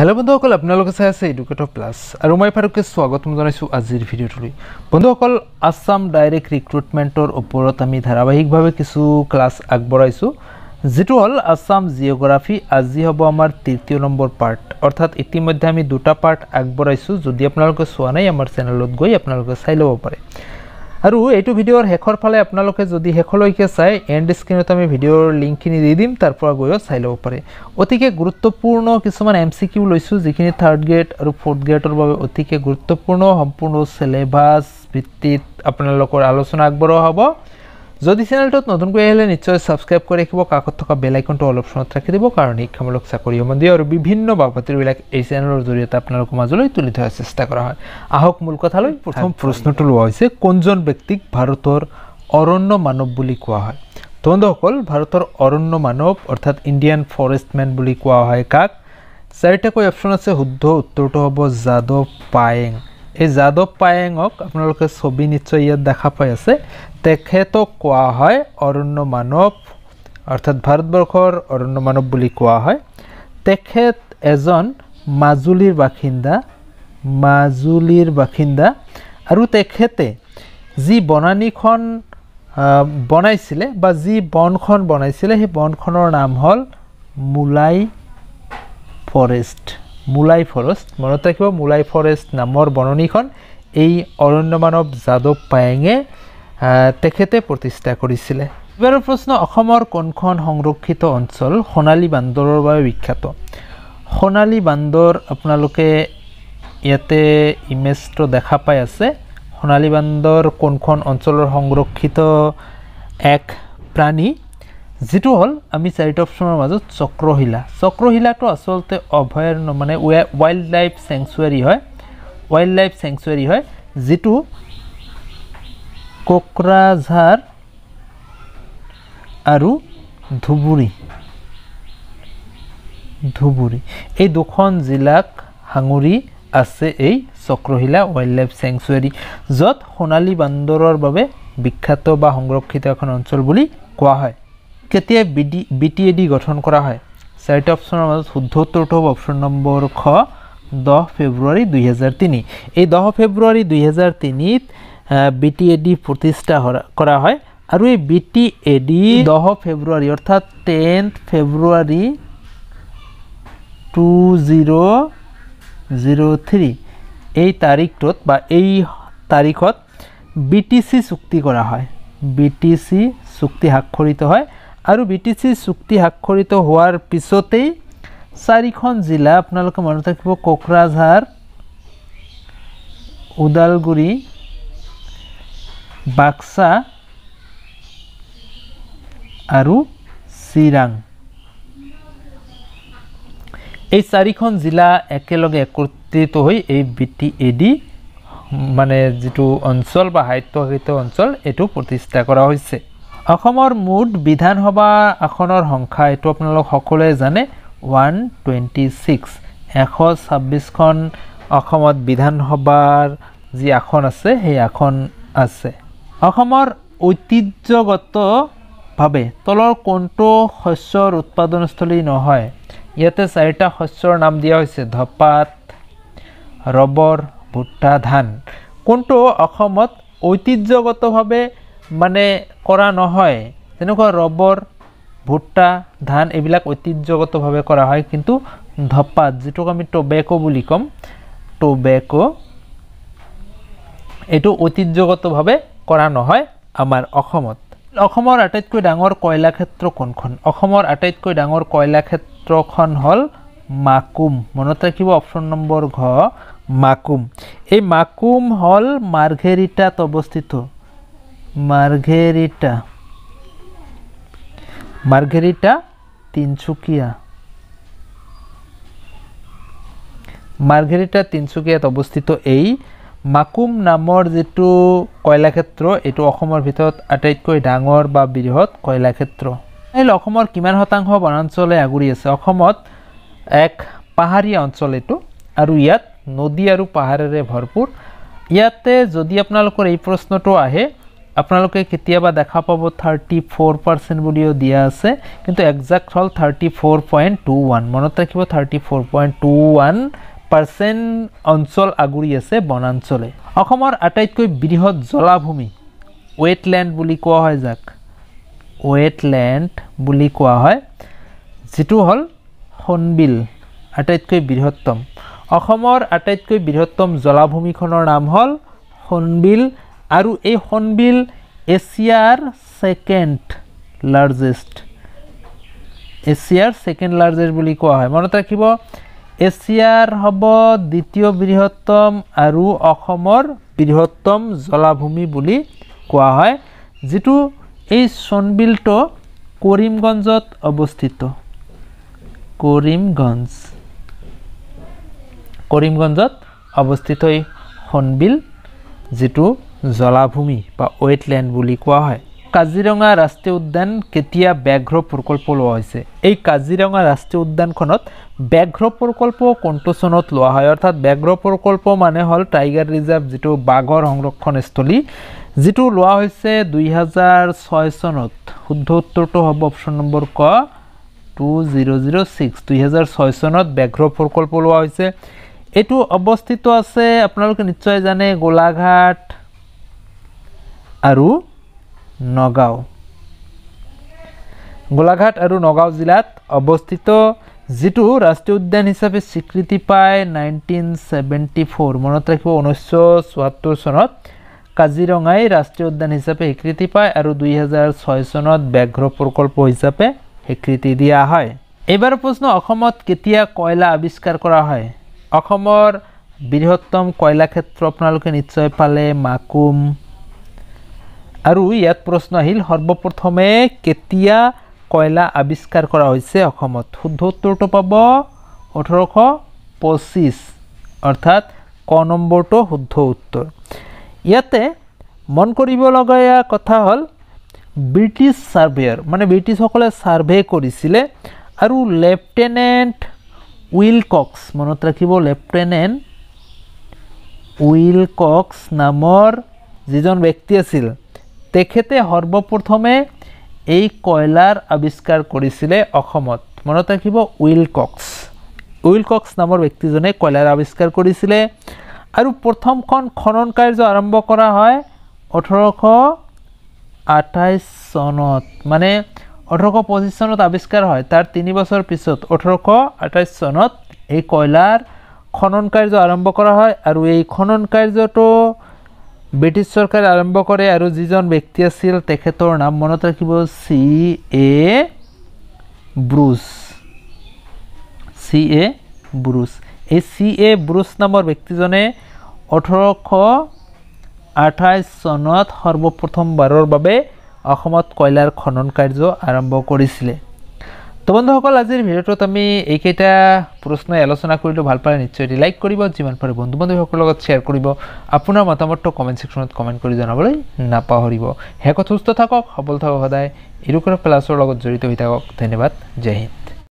Hello বন্ধুসকল আপোনালোকে চাই আছে এডুকেটৰ প্লাছ আৰু মই ফাৰুকে স্বাগতম জনাইছোঁ আজিৰ ভিডিঅ'টোলৈ। বন্ধুসকল আছাম ডাইৰেক্ট ৰিক্ৰুটমেণ্টৰ ওপৰত আমি ধাৰাবাহিকভাৱে কিছু ক্লাছ আগবঢ়াইছোঁ যিটো হ'ল আছাম জিঅ'গ্ৰাফী আজি হ'ব আমাৰ তৃতীয় নম্বৰ পাৰ্ট অৰ্থাৎ ইতিমধ্যে আমি দুটা পাৰ্ট আগবঢ়াইছোঁ। যদি আপোনালোকে চোৱা নাই আমাৰ চেনেলত গৈ আপোনালোকে চাই ল'ব পাৰে। আৰু এইটো ভিডিঅ'ৰ শেষৰ ফালে আপোনালোকে যদি শেষলৈকে চাই এণ্ড স্ক্ৰীণত আমি ভিডিঅ'ৰ লিংকখিনি দি দিম তাৰ পৰা গৈও চাই ল'ব পাৰে। অতিকে গুৰুত্বপূৰ্ণ কিছুমান এম চি কিউ লৈছোঁ যিখিনি থাৰ্ড গ্ৰেড আৰু ফ'ৰ্থ গ্ৰেডৰ বাবে অতিকে গুৰুত্বপূৰ্ণ সম্পূৰ্ণ চিলেবাছ ভিত্তিত আপোনালোকৰ আলোচনা আগবঢ়োৱা হ'ব। যদি চেনেলটোত নতুনকৈ আহিলে নিশ্চয় ছাবস্ক্ৰাইব কৰি ৰাখিব কাষত থকা বেল আইকনটো অল অপশ্যনত ৰাখি দিব কাৰণ শিক্ষামূলক চাকৰি সম্বন্ধীয় আৰু বিভিন্ন বা বাতৰিবিলাক এই চেনেলৰ জৰিয়তে আপোনালোকৰ মাজলৈ তুলি ধৰাৰ চেষ্টা কৰা হয়। আহক মূল কথালৈ প্ৰথম প্ৰশ্নটো লোৱা হৈছে কোনজন ব্যক্তিক ভাৰতৰ অৰণ্য মানৱ বুলি কোৱা হয়? তো বন্ধুসকল ভাৰতৰ অৰণ্য মানৱ অৰ্থাৎ ইণ্ডিয়ান ফৰেষ্টমেন বুলি কোৱা হয় কাক? চাৰিটাকৈ অপশ্যন আছে শুদ্ধ উত্তৰটো হ'ব যাদৱ পায়েং। এই যাদৱ পায়েঙক আপোনালোকে ছবি নিশ্চয় ইয়াত দেখা পাই আছে। তেখেতক কোৱা হয় অৰণ্য মানৱ অৰ্থাৎ ভাৰতবৰ্ষৰ অৰণ্য মানৱ বুলি কোৱা হয়। তেখেত এজন মাজুলীৰ বাসিন্দা মাজুলীৰ বাসিন্দা। আৰু তেখেতে যি বনানীখন বনাইছিলে বা যি বনখন বনাইছিলে সেই বনখনৰ নাম হ'ল মোলাই ফৰেষ্ট। মোলাই ফৰেষ্ট মনত ৰাখিব মোলাই ফৰেষ্ট নামৰ বননিখন এই অৰণ্য মানৱ যাদৱ পায়েঙে তেখেতে প্ৰতিষ্ঠা কৰিছিলে। এইবাৰৰ প্ৰশ্ন অসমৰ কোনখন সংৰক্ষিত অঞ্চল সোণালী বান্দৰৰ বাবে বিখ্যাত? সোণালী বান্দৰ আপোনালোকে ইয়াতে ইমেজটো দেখা পাই আছে। সোণালী বান্দৰ কোনখন অঞ্চলৰ সংৰক্ষিত এক প্ৰাণী? যিটো হ'ল আমি চাৰিটা অপশ্যনৰ মাজত চক্ৰশিলা চক্ৰশিলাটো আচলতে অভয়াৰণ্য মানে ৱাইল্ড লাইফ চেংচুৱাৰী হয়। ৱাইল্ড লাইফ চেংচুৱাৰী হয় যিটো কোকৰাঝাৰ আৰু ধুবুৰী। ধুবুৰী। এই দুখন জিলাক সাঙুৰি আছে এই চক্ৰশিলা ৱাইল্ড লাইফ চেংচুৱাৰী য'ত সোণালী বান্দৰৰ বাবে বিখ্যাত বা সংৰক্ষিত এখন অঞ্চল বুলি কোৱা হয়। কেতিয়া B D B T A D গঠন কৰা হয়? চাৰিটা অপশ্যনৰ মাজত শুদ্ধ উত্তৰটো হ'ব। অপশ্যন নম্বৰ খ দহ ফেব্ৰুৱাৰী দুহেজাৰ তিনি। এই দহ ফেব্ৰুৱাৰী দুহেজাৰ তিনিত বি টি এ ডি প্ৰতিষ্ঠা কৰা হয়। আৰু এই বি টি এ ডি দহ ফেব্ৰুৱাৰী অৰ্থাৎ tenth February two zero' zero' three এই তাৰিখটোত বা এই তাৰিখত বি টি চি চুক্তি কৰা হয়। বি টি চি চুক্তি স্বাক্ষৰিত হয়। আৰু বি টি চি চুক্তি স্বাক্ষৰিত হোৱাৰ পিছতেই চাৰিখন জিলা আপোনালোকে মনত ৰাখিব, কোকৰাঝাৰ, ওদালগুৰি বাক্সা আৰু চিৰাং। এই চাৰিখন জিলা একেলগে একত্ৰিত হৈ এই বি টি এ ডি মানে যিটো অঞ্চল বা সাহিত্যশাসিত অঞ্চল এইটো প্ৰতিষ্ঠা কৰা হৈছে। অসমৰ মুঠ বিধানসভা আসনৰ সংখ্যা এইটো আপোনালোক সকলোৱে জানে ওৱান টুৱেণ্টি ছিক্স। এশ ছাব্বিছখন অসমত বিধানসভাৰ যি আসন আছে সেই আসন আছে। অসমৰ ঐতিহ্যগতভাৱে তলৰ কোনটো শস্যৰ উৎপাদনস্থলী নহয়? ইয়াতে চাৰিটা শস্যৰ নাম দিয়া হৈছে ধপাত ৰবৰ ভুট্টা ধান। কোনটো অসমত ঐতিহ্যগতভাৱে মানে কৰা নহয়? যেনেকুৱা ৰবৰ ভুট্টা ধান এইবিলাক ঐতিহ্যগতভাৱে কৰা হয় কিন্তু ধপাত যিটোক আমি টবেকো বুলি ক'ম টবেকো এইটো ঐতিহ্যগতভাৱে কৰা নহয়, আমাৰ অসমত। অসমৰ আটাইতকৈ ডাঙৰ কয়লা ক্ষেত্ৰ কোনখন? অসমৰ আটাইতকৈ ডাঙৰ কয়লা ক্ষেত্ৰখন হ'ল মাকুম। মনত ৰাখিব অপশ্যন নম্বৰ ঘ, মাকুম। এই মাকুম হ'ল মাৰ্ঘেৰিটাত অৱস্থিত। মাৰ্ঘেৰিটা। মাৰ্ঘেৰিটা তিনিচুকীয়া। মাৰ্ঘেৰিটা তিনিচুকীয়াত অৱস্থিত এই মাকুম নামৰ যিটো কয়লাক্ষেত্ৰ এইটো অসমৰ ভিতৰত আটাইতকৈ ডাঙৰ বা বৃহৎ কয়লাক্ষেত্ৰ। অসমৰ কিমান শতাংশ বনাঞ্চলে আগুৰি আছে? অসমত এক পাহাৰীয়া অঞ্চল এইটো আৰু ইয়াত নদী আৰু পাহাৰেৰে ভৰপূৰ। ইয়াতে যদি আপোনালোকৰ এই প্ৰশ্নটো আহে আপোনালোকে কেতিয়াবা দেখা পাব থাৰ্টি ফ'ৰ পাৰ্চেণ্ট বুলিও দিয়া আছে কিন্তু একজেক্ট হ'ল thirty four point two one মনত ৰাখিব thirty four point two one percent অঞ্চল আগুৰি আছে বনাঞ্চলে। অসমৰ আটাইতকৈ বৃহৎ জলাভূমি ৱেটলেণ্ড বুলি কোৱা হয় যাক। ৱেটলেণ্ড বুলি কোৱা হয় যিটো হ'ল সোণবিল আটাইতকৈ বৃহত্তম। অসমৰ আটাইতকৈ বৃহত্তম জলাভূমিখনৰ নাম হ'ল সোণবিল আৰু এই সোণবিল এছিয়াৰ ছেকেণ্ড লাৰ্জেষ্ট এছিয়াৰ ছেকেণ্ড লাৰ্জেষ্ট বুলি কোৱা হয়। মনত ৰাখিব এছিয়াৰ হ'ব দ্বিতীয় বৃহত্তম আৰু অসমৰ বৃহত্তম জলাভূমি বুলি কোৱা হয় যিটো এই সোণবিলটো কৰিমগঞ্জত অৱস্থিত। কৰিমগঞ্জ। কৰিমগঞ্জত অৱস্থিত এই সোণবিল যিটো জলাভূমি বা ৱেটলেণ্ড বুলি কোৱা হয়। কাজিৰঙা ৰাষ্ট্ৰীয় উদ্যান কেতিয়া ব্যাঘ্ৰ প্ৰকল্প লোৱা হৈছে? এই কাজিৰঙা ৰাষ্ট্ৰীয় উদ্যানখনত ব্যাঘ্ৰ প্ৰকল্প কোনটো চনত লোৱা হয়? অৰ্থাৎ ব্যাঘ্ৰ প্ৰকল্প মানে হ'ল টাইগাৰ ৰিজাৰ্ভ যিটো বাঘৰ সংৰক্ষণস্থলী যিটো লোৱা হৈছে দুই হাজাৰ ছয় চনত। শুদ্ধ উত্তৰটো হ'ব অপশ্যন নম্বৰ ক টু জিৰ' জিৰ' ছিক্স। দুই হাজাৰ ছয় চনত ব্যাঘ্ৰ প্ৰকল্প লোৱা হৈছে। এইটো অৱস্থিত আছে আপোনালোকে নিশ্চয় জানে গোলাঘাট আৰু নগাঁও। গোলাঘাট আৰু নগাঁও জিলাত অৱস্থিত যিটো ৰাষ্ট্ৰীয় উদ্যান হিচাপে স্বীকৃতি পায় নাইনটিন ছেভেণ্টি ফ'ৰ মনত ৰাখিব ঊনৈছশ চৌসত্তৰ চনত কাজিৰঙাই ৰাষ্ট্ৰীয় উদ্যান হিচাপে স্বীকৃতি পায় আৰু দুই হাজাৰ ছয় চনত ব্যাঘ্ৰ প্ৰকল্প হিচাপে স্বীকৃতি দিয়া হয়। এইবাৰ প্ৰশ্ন অসমত কেতিয়া কয়লা আৱিষ্কাৰ কৰা হয়? অসমৰ বৃহত্তম কয়লা ক্ষেত্ৰ আপোনালোকে নিশ্চয় পালে মাকুম আৰু ইয়াত প্ৰশ্ন আহিল সৰ্বপ্ৰথমে কেতিয়া কয়লা আৱিষ্কাৰ কৰা হৈছে অসমত? শুদ্ধ উত্তৰটো পাব ওঠৰশ পঁচিছ অৰ্থাৎ ক নম্বৰটো শুদ্ধ উত্তৰ। ইয়াতে মন কৰিবলগীয়া কথা হ'ল ব্ৰিটিছ ছাৰ্ভেয়াৰ মানে ব্ৰিটিছসকলে ছাৰ্ভে কৰিছিলে আৰু লেফটেনেণ্ট উইলকক্স মনত ৰাখিব লেফটেনেণ্ট উইলকক্স নামৰ যিজন ব্যক্তি আছিল তেখেতে সৰ্বপ্ৰথমে এই কয়লাৰ আৱিষ্কাৰ কৰিছিলে অসমত। মনত ৰাখিব উইলকক্স। উইলকক্স নামৰ ব্যক্তিজনে কয়লাৰ আৱিষ্কাৰ কৰিছিলে আৰু প্ৰথমখন খনন কাৰ্য আৰম্ভ কৰা হয় ওঠৰশ আঠাইছ চনত। মানে ওঠৰশ পঁচিছ চনত আৱিষ্কাৰ হয়। তাৰ তিনি বছৰ পিছত ওঠৰশ আঠাইছ চনত এই কয়লাৰ খনন কাৰ্য আৰম্ভ কৰা হয় আৰু এই খনন কাৰ্যটো ব্ৰিটিছ চৰকাৰে আৰম্ভ কৰে আৰু যিজন ব্যক্তি আছিল তেখেতৰ নাম মনত ৰাখিব C A Bruce. C A Bruce. এই চি এ ব্ৰুচ নামৰ ব্যক্তিজনে ওঠৰশ আঠাইছ চনত সৰ্বপ্ৰথমবাৰৰ বাবে অসমত কয়লাৰ খনন কাৰ্য আৰম্ভ কৰিছিলে। তো বন্ধুসকল আজিৰ ভিডিঅ'টোত আমি এইকেইটা প্ৰশ্নই আলোচনা কৰিলোঁ ভাল পালে নিশ্চয় এটি লাইক কৰিব যিমান পাৰে বন্ধু বান্ধৱীসকলৰ লগত শ্বেয়াৰ কৰিব আপোনাৰ মতামতটো কমেণ্ট ছেকশ্যনত কমেণ্ট কৰি জনাবলৈ নাপাহৰিব। শেষত সুস্থ থাকক সবল থাকক সদায় এডুকেশ্যন প্লাছৰ লগত জড়িত হৈ থাকক। ধন্যবাদ জয় হিন্দ।